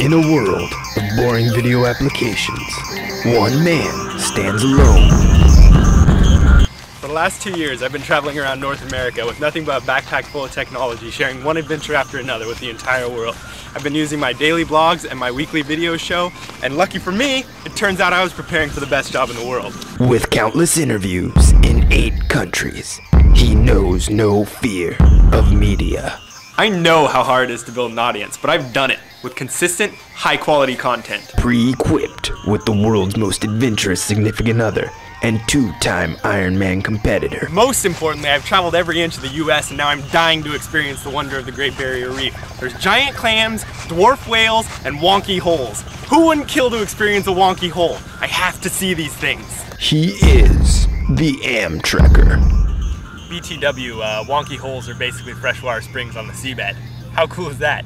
In a world of boring video applications, one man stands alone. For the last two years, I've been traveling around North America with nothing but a backpack full of technology, sharing one adventure after another with the entire world. I've been using my daily blogs and my weekly video show, and lucky for me, it turns out I was preparing for the best job in the world. With countless interviews in eight countries, he knows no fear of media. I know how hard it is to build an audience, but I've done it with consistent, high quality content. Pre equipped with the world's most adventurous significant other and two time Ironman competitor. Most importantly, I've traveled every inch of the US and now I'm dying to experience the wonder of the Great Barrier Reef. There's giant clams, dwarf whales, and wonky holes. Who wouldn't kill to experience a wonky hole? I have to see these things. He is the Amtrekker. BTW, uh, wonky holes are basically freshwater springs on the seabed. How cool is that?